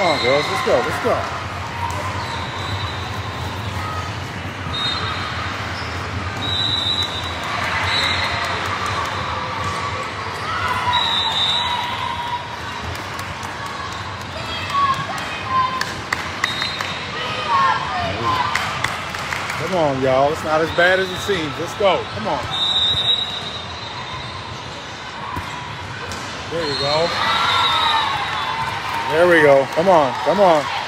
on, girls. Let's go. Let's go. Come on, y'all. It's not as bad as it seems. Let's go. Come on. There you go. There we go. Come on. Come on.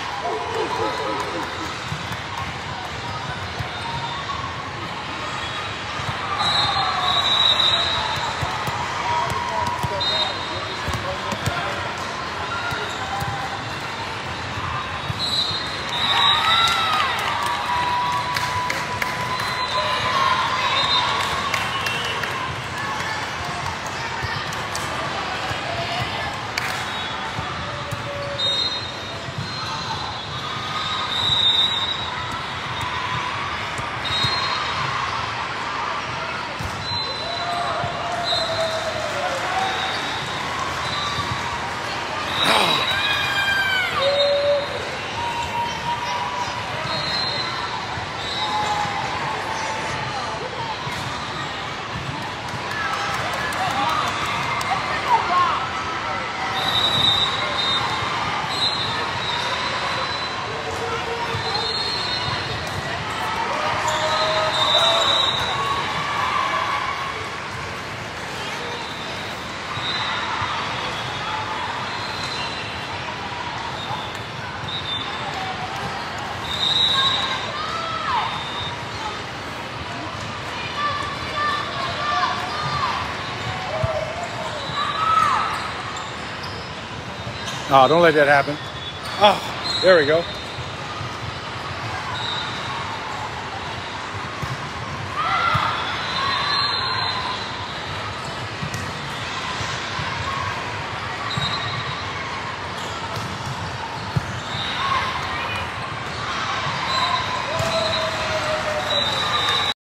Oh, don't let that happen. Oh, there we go.